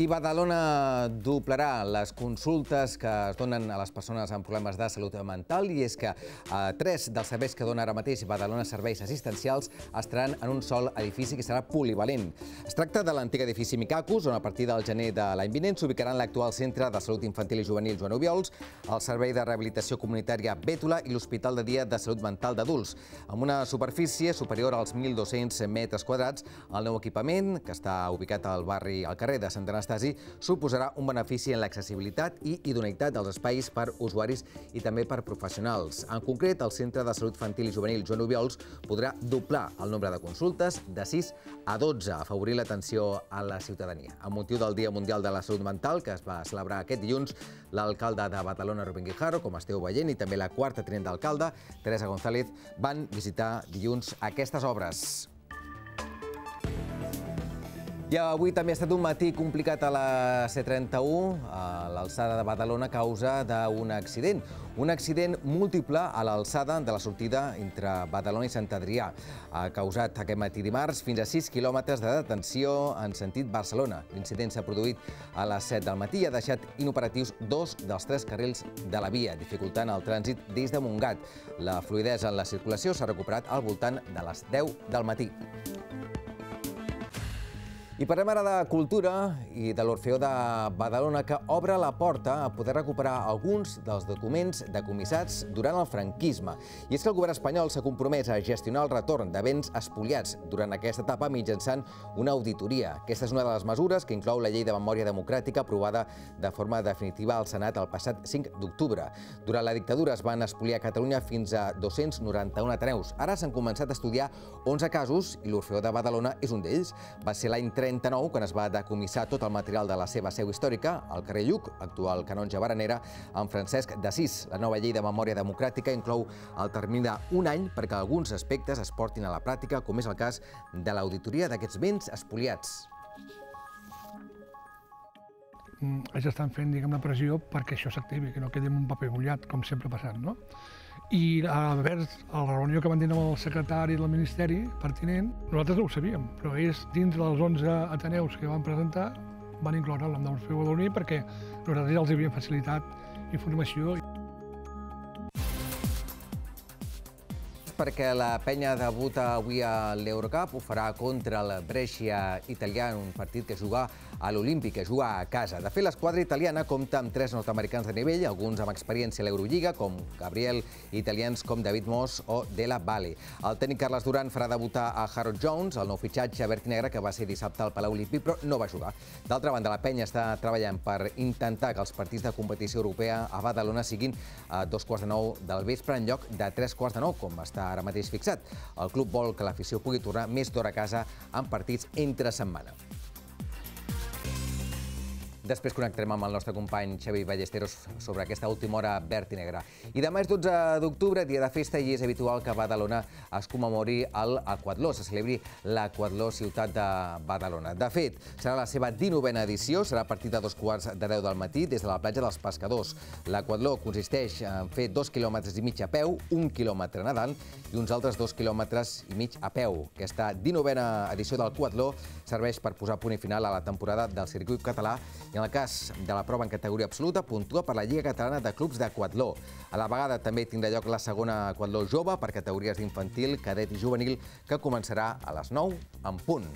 I Badalona doblarà les consultes que es donen a les persones amb problemes de salut mental i és que eh, tres dels serveis que dona ara mateix Badalona Serveis Assistencials estaran en un sol edifici que serà polivalent. Es tracta de l'antic edifici Micacus, on a partir del gener de l'any vinent s'ubicaran l'actual Centre de Salut Infantil i Juvenil Joan Obiols, el Servei de Rehabilitació Comunitària Bètula i l'Hospital de Dia de Salut Mental d'Adults. Amb una superfície superior als 1.200 metres quadrats, el nou equipament, que està ubicat al barri al carrer de Sant Anastasi, suposarà un benefici en l'accessibilitat i idoneïtat dels espais per usuaris i també per professionals. En concret, el Centre de Salut Infantil i Juvenil Joan Obiols podrà doblar el nombre de consultes de 6 a 12, afavorir l'atenció a la ciutadania. Amb motiu del Dia Mundial de la Salut Mental, que es va celebrar aquest dilluns, l'alcalde de Badalona, Rubén Guijarro, com esteu veient, i també la quarta tinent d'alcalde, Teresa González, van visitar dilluns aquestes obres. I avui també ha estat un matí complicat a la C31, a l'alçada de Badalona, a causa d'un accident. Un accident múltiple a l'alçada de la sortida entre Badalona i Sant Adrià. Ha causat aquest matí dimarts fins a 6 quilòmetres de detenció en sentit Barcelona. L'incident s'ha produït a les 7 del matí i ha deixat inoperatius dos dels tres carrils de la via, dificultant el trànsit des de Montgat. La fluidesa en la circulació s'ha recuperat al voltant de les 10 del matí. I parlem ara de cultura i de l'Orfeó de Badalona, que obre la porta a poder recuperar alguns dels documents decomissats durant el franquisme. I és que el govern espanyol s'ha compromès a gestionar el retorn de béns espoliats durant aquesta etapa mitjançant una auditoria. Aquesta és una de les mesures que inclou la llei de memòria democràtica aprovada de forma definitiva al Senat el passat 5 d'octubre. Durant la dictadura es van espoliar a Catalunya fins a 291 ateneus. Ara s'han començat a estudiar 11 casos i l'Orfeó de Badalona és un d'ells. Va ser l'any 30 39, quan es va decomissar tot el material de la seva seu històrica, al carrer Lluc, actual canonge Baranera, amb Francesc d'Assís. La nova llei de memòria democràtica inclou el termini d'un any perquè alguns aspectes es portin a la pràctica, com és el cas de l'auditoria d'aquests béns espoliats. Mm, ells estan fent diguem, la pressió perquè això s'activi, que no quedi en un paper mullat, com sempre ha passat. No? I a veure, a la reunió que van tenir amb el secretari del Ministeri pertinent, nosaltres no ho sabíem, però ells, dins dels 11 ateneus que van presentar, van incloure del Feu Badaloní perquè nosaltres ja els havíem facilitat informació. Perquè la penya debuta avui a l'Eurocup, ho farà contra el Brescia italià en un partit que juga a l'Olímpic, que juga a casa. De fet, l'esquadra italiana compta amb tres nord-americans de nivell, alguns amb experiència a l'Eurolliga, com Gabriel, italians com David Moss o Della Valle. El tècnic Carles Duran farà debutar a Harold Jones, el nou fitxatge verd i negre que va ser dissabte al Palau Olímpic, però no va jugar. D'altra banda, la penya està treballant per intentar que els partits de competició europea a Badalona siguin a dos quarts de nou del vespre en lloc de tres quarts de nou, com està ara mateix fixat. El club vol que l'afició pugui tornar més d'hora a casa en partits entre setmana. Després connectarem amb el nostre company Xavi Ballesteros sobre aquesta última hora verd i negra. I demà és 12 d'octubre, dia de festa, i és habitual que a Badalona es commemori l'Aquatló, se celebri l'Aquatló Ciutat de Badalona. De fet, serà la seva 19a edició, serà a partir de dos quarts de 10 del matí des de la platja dels Pescadors. L'Aquatló consisteix en fer dos quilòmetres i mig a peu, un quilòmetre nedant i uns altres dos quilòmetres i mig a peu. Aquesta 19a edició del Quatló serveix per posar punt i final a la temporada del circuit català i en el cas de la prova en categoria absoluta, puntua per la Lliga Catalana de Clubs d'Aquatló. A la vegada també tindrà lloc la segona Aquatló jove per categories d'infantil, cadet i juvenil, que començarà a les 9 en punt.